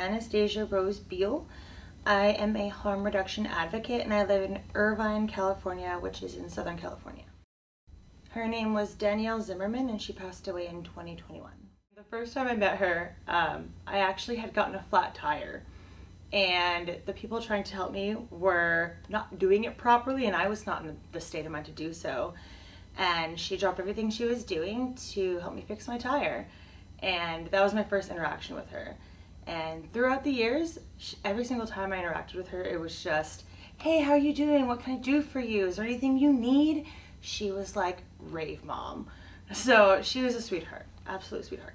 Annastasia Rose Beal. I am a harm reduction advocate and I live in Irvine, California, which is in Southern California. Her name was Danielle Zimmerman and she passed away in 2021. The first time I met her, um, I actually had gotten a flat tire and the people trying to help me were not doing it properly and I was not in the state of mind to do so. And she dropped everything she was doing to help me fix my tire. And that was my first interaction with her. And throughout the years, every single time I interacted with her, it was just, hey, how are you doing? What can I do for you? Is there anything you need? She was like rave mom. So she was a sweetheart, absolute sweetheart.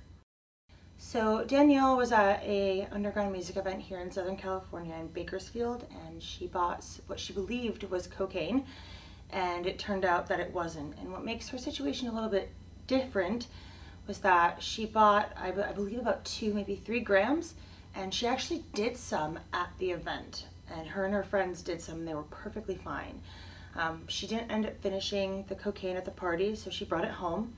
So Danielle was at a underground music event here in Southern California in Bakersfield and she bought what she believed was cocaine and it turned out that it wasn't. And what makes her situation a little bit different was that she bought, I, I believe, about two, maybe three grams, and she actually did some at the event. And her and her friends did some, and they were perfectly fine. Um, she didn't end up finishing the cocaine at the party, so she brought it home.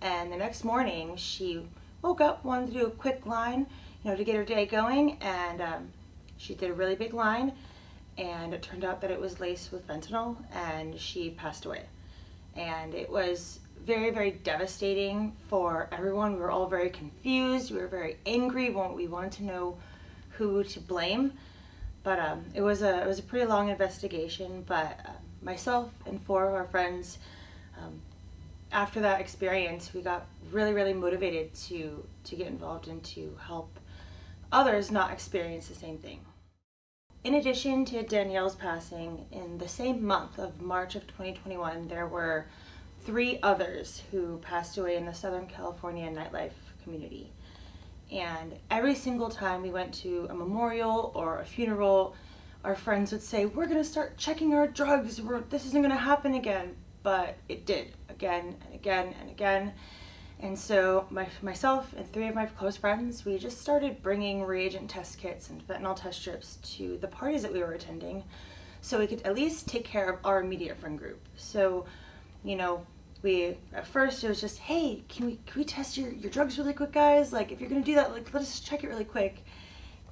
And the next morning, she woke up, wanted to do a quick line, you know, to get her day going, and um, she did a really big line, and it turned out that it was laced with fentanyl, and she passed away. And it was very, very devastating for everyone. We were all very confused. We were very angry. We wanted to know who to blame. But um, it was a it was a pretty long investigation. But uh, myself and four of our friends, um, after that experience, we got really, really motivated to to get involved and to help others not experience the same thing. In addition to Danielle's passing, in the same month of March of 2021, there were three others who passed away in the Southern California nightlife community. And every single time we went to a memorial or a funeral, our friends would say, we're gonna start checking our drugs, we're, this isn't gonna happen again. But it did, again and again and again. And so my, myself and three of my close friends, we just started bringing reagent test kits and fentanyl test strips to the parties that we were attending so we could at least take care of our immediate friend group. So, you know, we at first it was just hey can we can we test your, your drugs really quick guys? Like if you're gonna do that like let us check it really quick.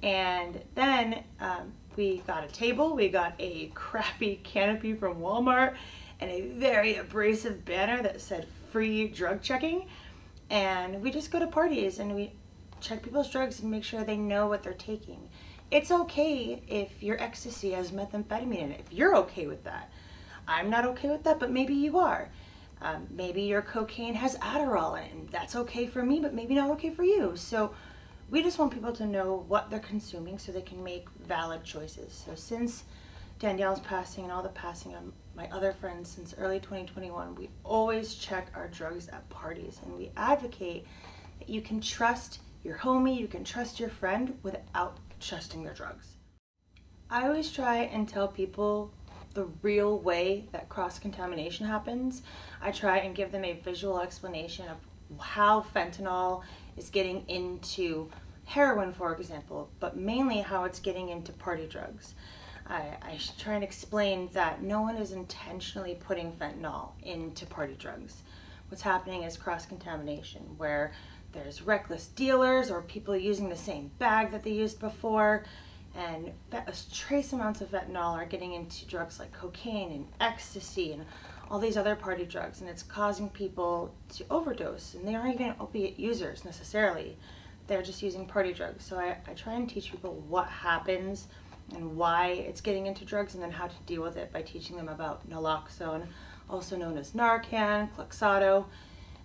And then um, we got a table we got a crappy canopy from Walmart and a very abrasive banner that said free drug checking. And we just go to parties and we check people's drugs and make sure they know what they're taking. It's okay if your ecstasy has methamphetamine in it if you're okay with that. I'm not okay with that but maybe you are um, maybe your cocaine has Adderall in it, and that's okay for me, but maybe not okay for you. So we just want people to know what they're consuming so they can make valid choices. So since Danielle's passing and all the passing of my other friends since early 2021, we always check our drugs at parties and we advocate that you can trust your homie, you can trust your friend without trusting their drugs. I always try and tell people the real way that cross-contamination happens. I try and give them a visual explanation of how fentanyl is getting into heroin, for example, but mainly how it's getting into party drugs. I, I try and explain that no one is intentionally putting fentanyl into party drugs. What's happening is cross-contamination, where there's reckless dealers or people using the same bag that they used before, and trace amounts of fentanyl are getting into drugs like cocaine and ecstasy and all these other party drugs and it's causing people to overdose. And they aren't even opiate users necessarily. They're just using party drugs. So I, I try and teach people what happens and why it's getting into drugs and then how to deal with it by teaching them about naloxone also known as narcan Kloxxado.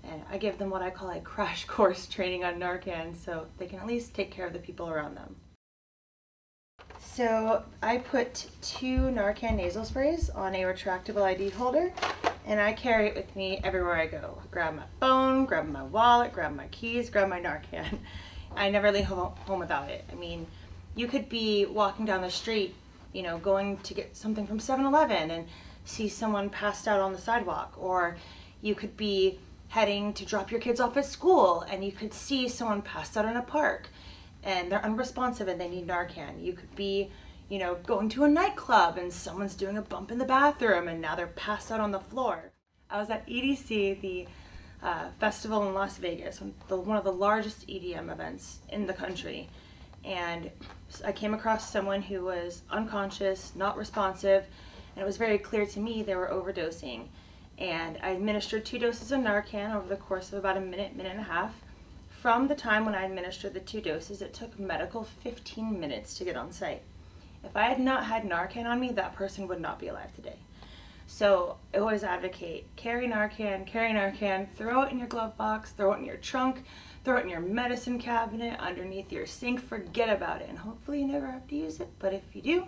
And I give them what I call a crash course training on Narcan so they can at least take care of the people around them. So I put two Narcan nasal sprays on a retractable ID holder and I carry it with me everywhere I go. Grab my phone, grab my wallet, grab my keys, grab my Narcan. I never leave home without it. I mean, you could be walking down the street, you know, going to get something from 7-Eleven and see someone passed out on the sidewalk or you could be heading to drop your kids off at school and you could see someone passed out in a park and they're unresponsive and they need Narcan. You could be, you know, going to a nightclub and someone's doing a bump in the bathroom and now they're passed out on the floor. I was at EDC, the uh, festival in Las Vegas, one of the largest EDM events in the country. and I came across someone who was unconscious, not responsive, and it was very clear to me they were overdosing. And I administered two doses of Narcan over the course of about a minute, minute and a half. From the time when I administered the two doses, it took medical 15 minutes to get on site. If I had not had Narcan on me, that person would not be alive today. So I always advocate carry Narcan, carry Narcan, throw it in your glove box, throw it in your trunk, throw it in your medicine cabinet, underneath your sink, forget about it. And hopefully you never have to use it, but if you do,